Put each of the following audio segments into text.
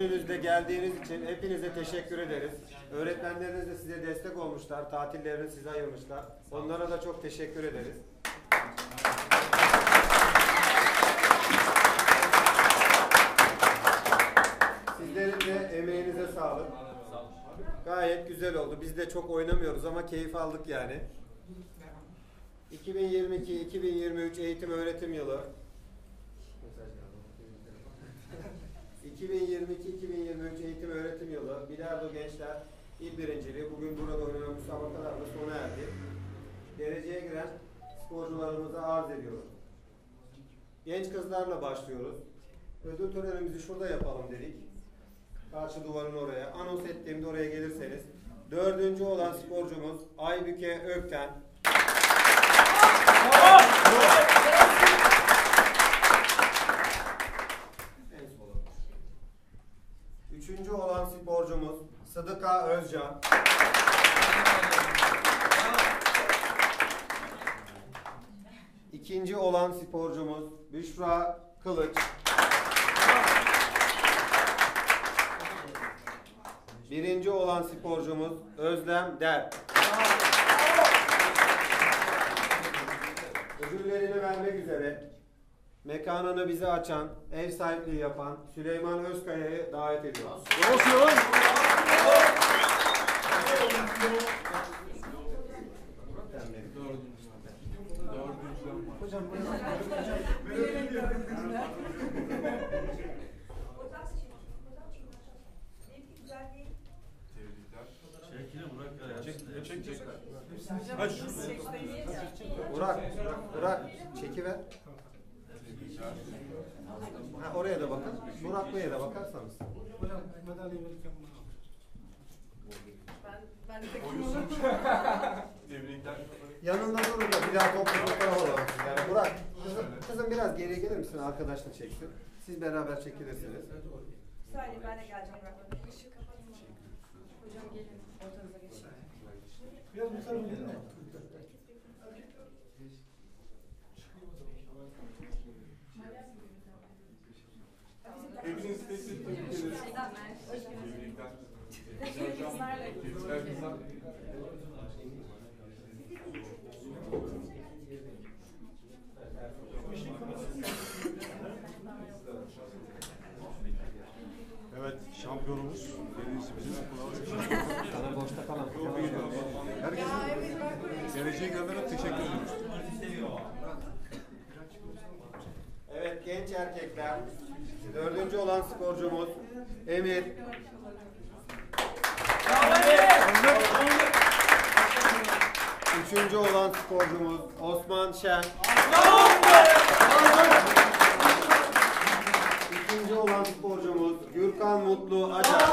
Önünüzde geldiğiniz için hepinize teşekkür ederiz. Öğretmenleriniz de size destek olmuşlar. Tatillerini size ayırmışlar. Onlara da çok teşekkür ederiz. Sizlerin de emeğinize sağlık. Gayet güzel oldu. Biz de çok oynamıyoruz ama keyif aldık yani. 2022-2023 eğitim öğretim yılı 2022-2023 eğitim öğretim yılı Bilardo Gençler İl Birinciliği bugün burada oynanan müsabakalarla sona erdi. Dereceye giren sporcularımıza arz ediyorum. Genç kızlarla başlıyoruz. Ödül törenimizi şurada yapalım dedik. Karşı duvarın oraya. Anons ettiğimde oraya gelirseniz. Dördüncü olan sporcumuz Aybüke Ökten. En sola. Üçüncü olan sporcumuz Sıdıka Özcan. İkinci olan sporcumuz Büşra Kılıç. Birinci olan sporcumuz Özlem Der. Ödüllerini vermek üzere mekanını bize açan, ev sahipliği yapan Süleyman Özkaya'yı davet ediyoruz. Burak, Burak çekiver. Ha, oraya da bakın. Burak De bakarsanız. Yanında durun da bir daha toplu fotoğraf alalım. Yani Burak, kızım, kızım biraz geriye gelir misin? Arkadaşla çeksin. Siz beraber çekilirsiniz. Bir saniye ben de geleceğim Burak. Işığı kapatın. Hocam gelin ortanıza geçin. Biraz bu tarafa gelin mi? Hepiniz tek tek tebrik ederiz. Tebrikler. Tebrikler kızlar. Evet, şampiyonumuz birincimizin Sana boşta kalan. Geleceğe gelenlere teşekkür ediyoruz. Evet genç erkekler. Dördüncü olan sporcumuz Emir. Üçüncü olan sporcumuz Osman Şen. İkinci olan sporcumuz Gürkan Mutlu Acar.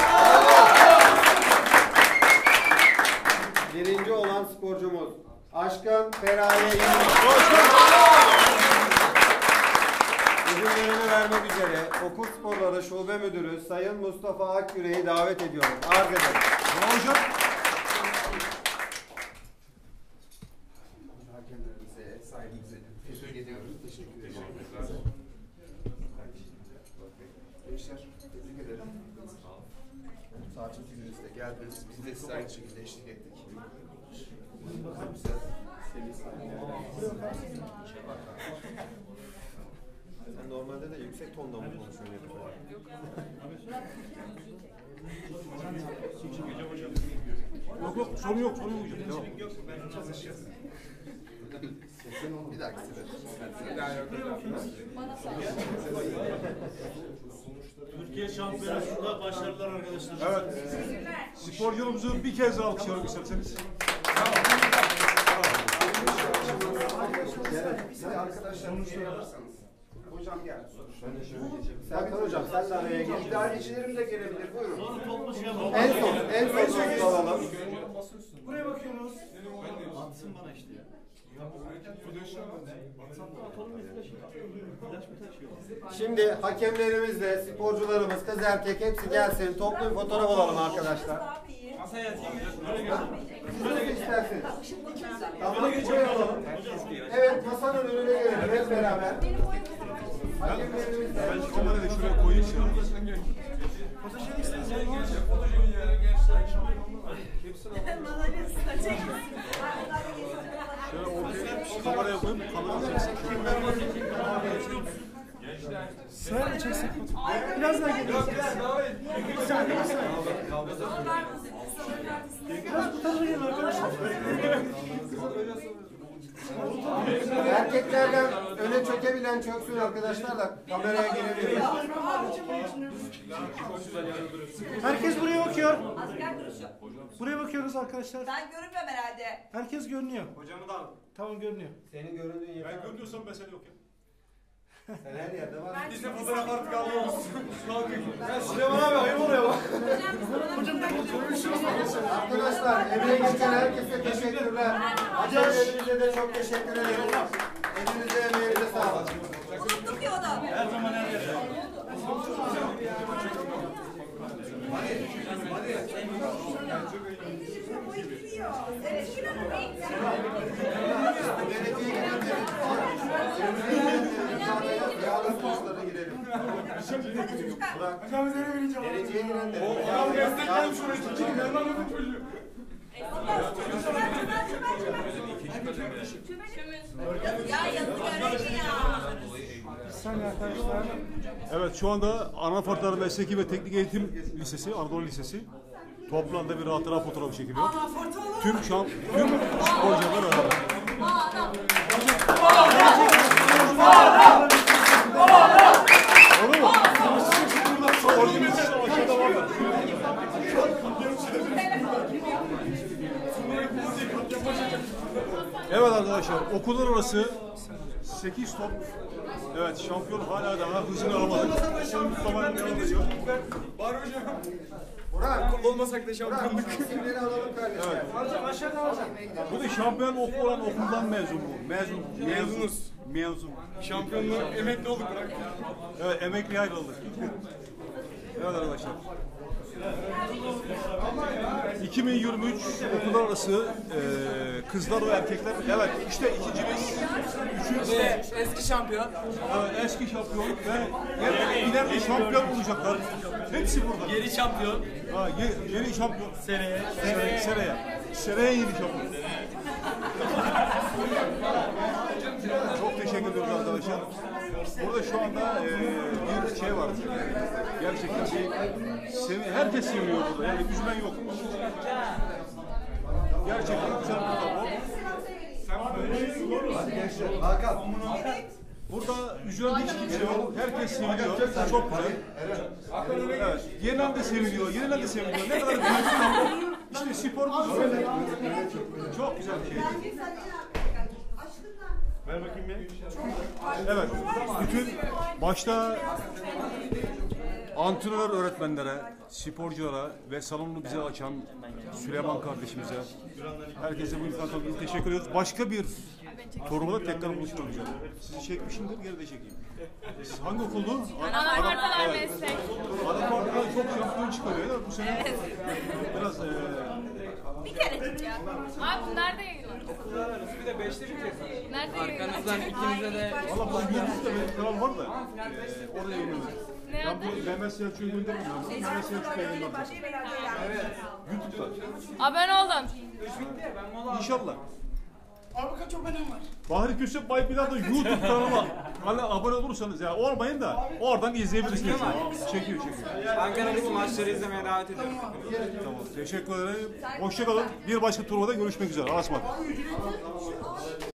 Birinci olan sporcumuz Aşkın Feraye. Ödüllerini vermek üzere Okul Sporları Şube Müdürü Sayın Mustafa Akgüre'yi davet ediyorum. Arz ederim. Hocam. Hakemlerimize, sahibimize teşekkür ediyoruz. Teşekkür ederim. Gençler, tebrik ederim. Tatil gününüzde geldiniz. Biz de size aynı şekilde eşlik ettik. Güzel, Sen normalde de yüksek tonda mı konuşuyorsun? Yok yok, sorun yok, sorun yok hocam. Devam. Bir dahaki sefer. Bir daha yok hocam. Türkiye Şampiyonası'nda başarılar arkadaşlar. Evet, sporcularımızı bir kez daha alkışlayalım isterseniz. Bir şey. Hocam gel. Serkan Hocam sen de araya gel. İdarecilerim de gelebilir. Buyurun. Sonra toplu şey. En son, en son. Buraya bakıyorsunuz. Atsın bana işte. Şimdi hakemlerimizle sporcularımız kız erkek hepsi gelsin. Toplu bir fotoğraf alalım arkadaşlar. Masaya yatayım Böyle isterseniz. Tamam. Evet masanın önüne gelelim hep beraber. Ben şunları da şuraya koyayım şimdi. Fotojenik istedim. Fotojenik yere gençler. Hepsini alalım. Malarız. Çekilsin. Şöyle ortaya kameraya koyup kameraya çeksek. Sırayla çeksek. Biraz daha gelin. Sen de sen. Biraz bu tarafa gelin arkadaşlar. Erkeklerden öne çökebilen çöksün arkadaşlar da kameraya girebilir. Herkes buraya bakıyor. Asker duruşu. Buraya bakıyoruz arkadaşlar. Ben görünmüyorum herhalde. Herkes görünüyor. Hocamı da al. Tamam görünüyor. Senin göründüğün yer. Ben görmüyorsam mesele yok ya. Sen her yerde var. Biz de fotoğraf artık alıyoruz. Süleyman abi ayıp oluyor bak. Arkadaşlar emeğe geçen herkese teşekkürler. Hocamlarımıza de çok teşekkür ederim. Elinize emeğinize sağlık. Unuttuk ya onu. Her zaman her yerde. Evet, kim ama Adam. Ya. Evet şu anda Anafartlar Mesleki ve Teknik Eğitim Lisesi, Anadolu Lisesi. Toplamda bir hatıra fotoğrafı çekiliyor. Tüm şamp, tüm sporcular arasında. Olur mu? Sporcumuz Evet arkadaşlar okullar arası 8 top. Evet şampiyon hala daha hızını alamadık. Mustafa'nın devam ediyor. Var hocam. Burak, Olmasak da şampiyonluk. isimleri alalım kardeşler. Alacağım aşağıdan alacağım. Bu da şampiyon okul olan okuldan mezun bu. Mezun. Mezunuz. Mezun. Şampiyonluğu emekli olduk bırak. Evet emekli ayrıldık. Evet arkadaşlar. 2023 okullar arası eee kızlar ve erkekler. Evet işte ikincimiz, üçüncü Eski şampiyon. evet, eski şampiyon ve ileride- ileride şampiyon olacaklar. Hepsi burada. Geri şampiyon. Ha, ye, yeni şampiyon. Seneye. Seneye. Seneye. Seneye yeni şampiyon. Ediyoruz arkadaşlar. Burada şu anda eee, bir şey var. Gerçekten bir sevi herkes seviniyor burada. Yani üzülen yok. Gerçekten güzel bir tablo. Hakan. Burada üzülen hiç kimse yok. Herkes seviniyor. Çok güzel. Evet. Yenilen de seviniyor. Yenilen de seviniyor. Ne kadar güzel. İşte spor bu. Çok güzel bir şey. Ver bakayım bir. Evet. Bütün başta antrenör öğretmenlere, sporculara ve salonu bize açan Süleyman kardeşimize, herkese bu imkan tanıdığınız için teşekkür ediyoruz. Başka bir torbada tekrar buluşmak üzere. Sizi çekmişimdir, geri de çekeyim. Siz hangi okuldu? Anafartalar Evet. meslek. Anafartalar çok şampiyon çıkarıyor. Bu sene biraz kerecik ya. Abi nerede? Bir de beşte bir Nerede Arkanızdan yayınlanıyor? ikinize de Valla bu YouTube'da benim kanal var da orada yayınlanıyor. Ne Ben adı? bu Mehmet Selçuk'u gönderirim. ben. Mehmet Selçuk yayınlanacak. YouTube'da. Abone oldum. İnşallah. Abi kaç abonem var? Bahri Köse Bay Bilal da YouTube kanalıma hani abone olursanız ya olmayın da oradan izleyebilirsiniz. Çekiyor çekiyor. Ankara'daki maçları izlemeye davet ediyorum. Tamam. Teşekkür ederim. Hoşçakalın. Bir başka turnuvada görüşmek üzere. Asmak.